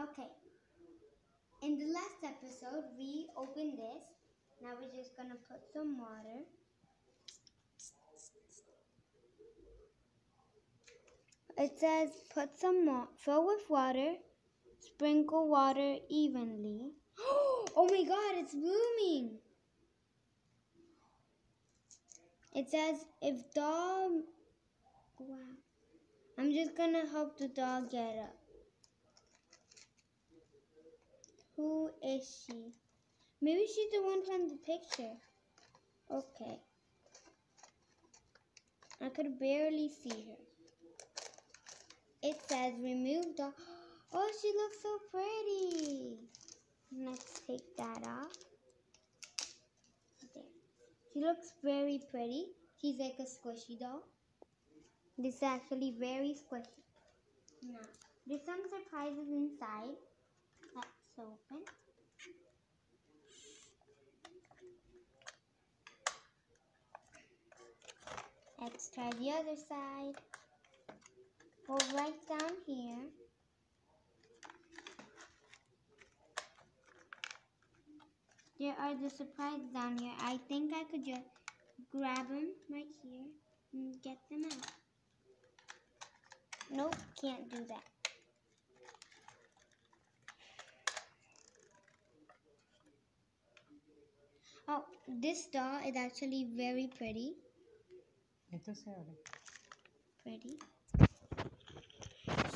Okay. In the last episode, we opened this. Now we're just gonna put some water. It says put some more, fill with water, sprinkle water evenly. Oh my god, it's blooming! It says if dog, wow. I'm just gonna help the dog get up. Who is she? Maybe she's the one from the picture. Okay. I could barely see her. It says remove dog. Oh, she looks so pretty. Let's take that off. There. She looks very pretty. She's like a squishy doll. This is actually very squishy. Now, there's some surprises inside. Open. Let's try the other side. Go right down here. There are the surprises down here. I think I could just grab them right here and get them out. Nope, can't do that. Oh, this doll is actually very pretty. Esto se abre. Pretty.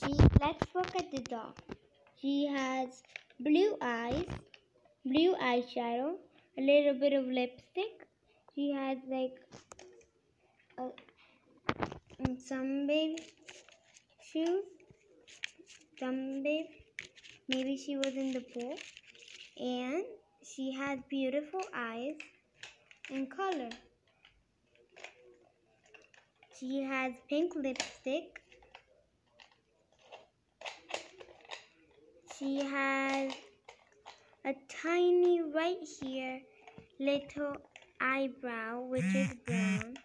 She, let's look at the doll. She has blue eyes, blue eyeshadow, a little bit of lipstick. She has like a, mm, some baby shoes, some baby. Maybe she was in the pool, and she has beautiful eyes and color. She has pink lipstick. She has a tiny right here little eyebrow which is brown.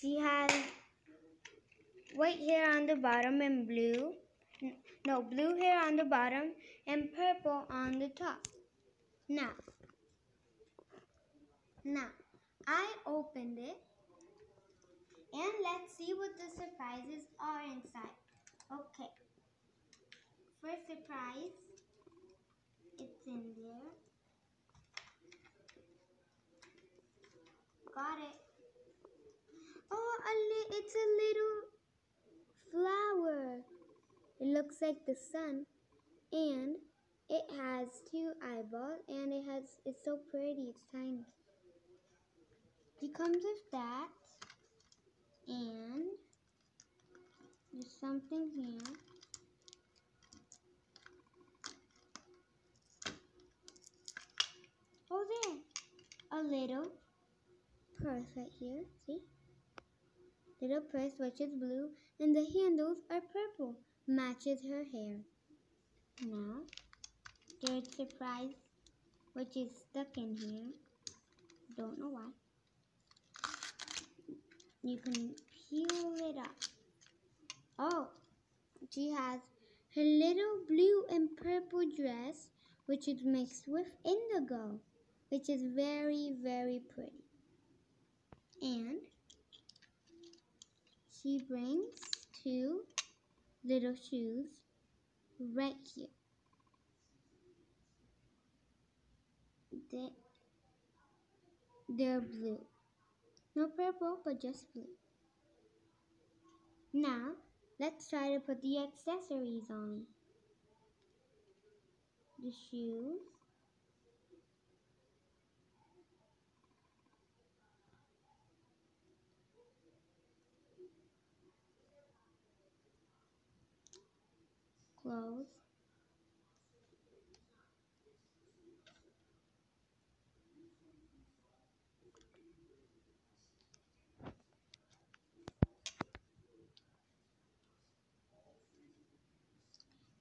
She has white hair on the bottom and blue. No, blue hair on the bottom and purple on the top. Now, now, I opened it and let's see what the surprises are inside. Okay. First surprise, it's in there. Got it. Oh, a it's a little flower. It looks like the sun, and it has two eyeballs, and it has it's so pretty. It's tiny. It comes with that, and there's something here. Oh, there, a little purse right here. See, little purse which is blue, and the handles are purple. Matches her hair. Now, third surprise, which is stuck in here. Don't know why. You can peel it up. Oh, she has her little blue and purple dress, which is mixed with indigo, which is very, very pretty. And she brings two little shoes right here. They, they're blue. No purple, but just blue. Now, let's try to put the accessories on. The shoes.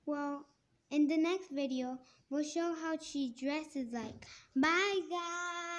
Well, in the next video, we'll show how she dresses like. Bye, guys!